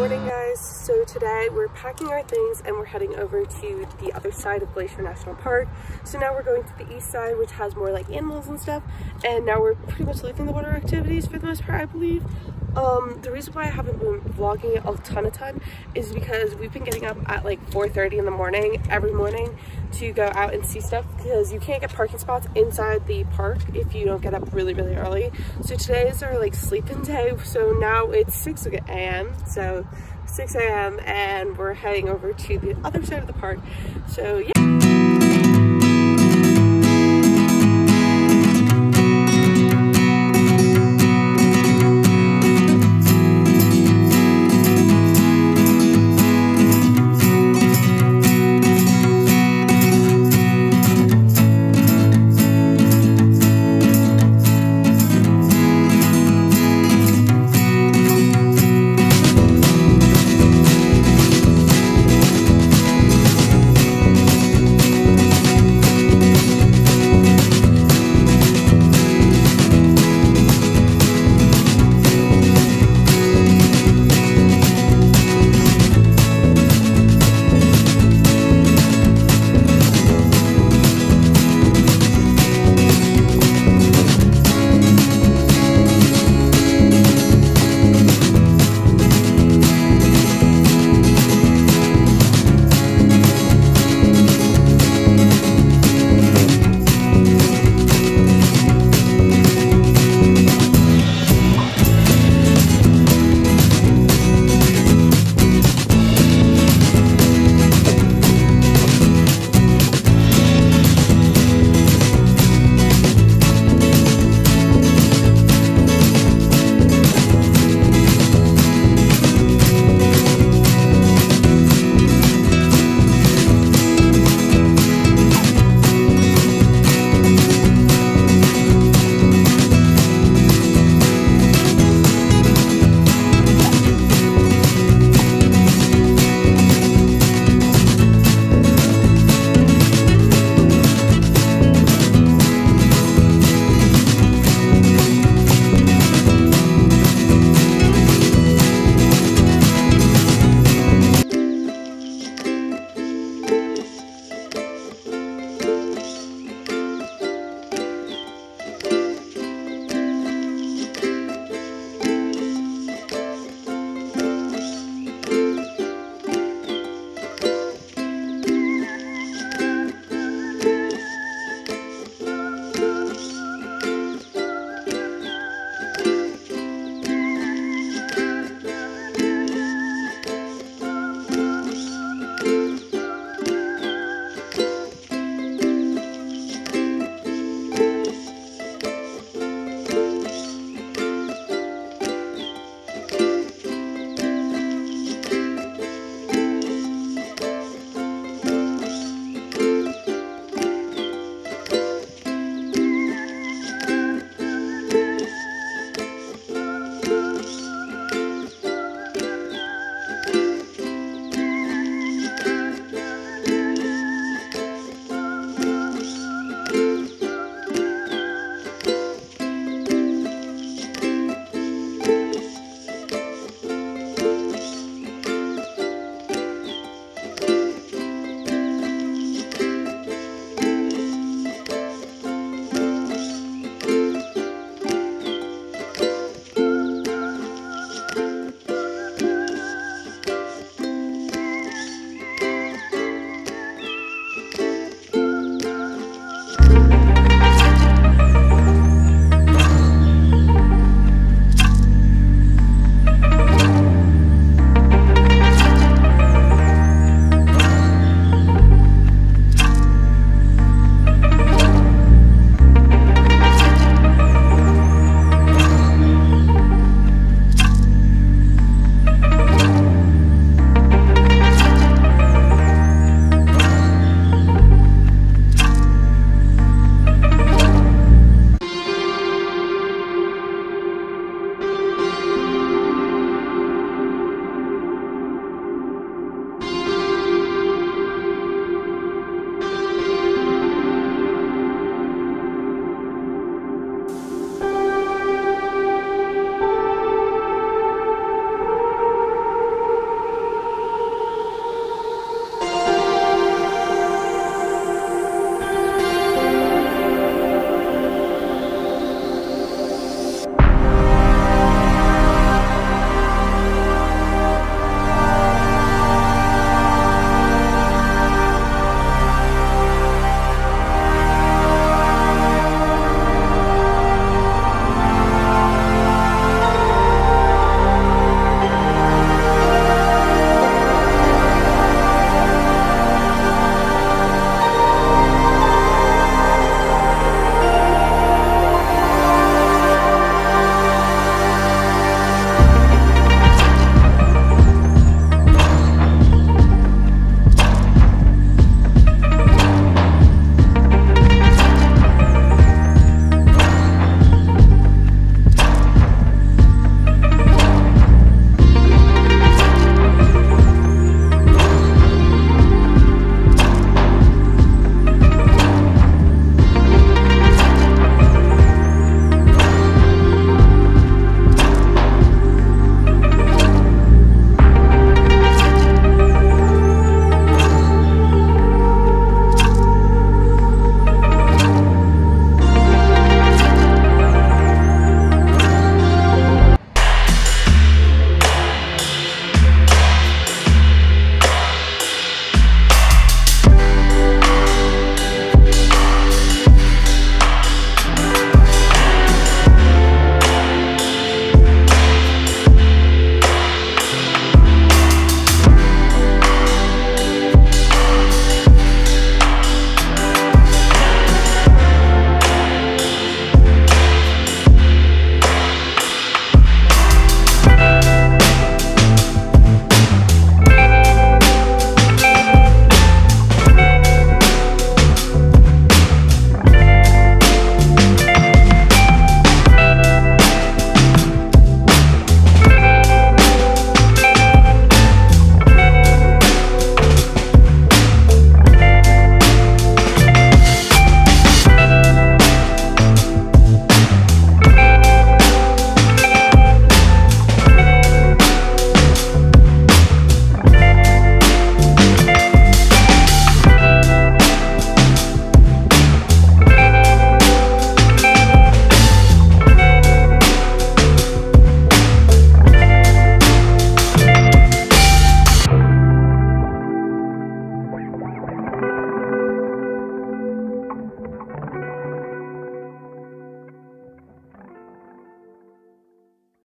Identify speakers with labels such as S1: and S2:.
S1: morning guys. So today we're packing our things and we're heading over to the other side of glacier national park. So now we're going to the east side which has more like animals and stuff. And now we're pretty much leaving the water activities for the most part i believe um the reason why i haven't been vlogging a ton of time is because we've been getting up at like 4:30 in the morning every morning to go out and see stuff because you can't get parking spots inside the park if you don't get up really really early. So today is our like sleeping day so now it's 6 a.m so 6 a.m and we're heading over to the other side of the park. So yeah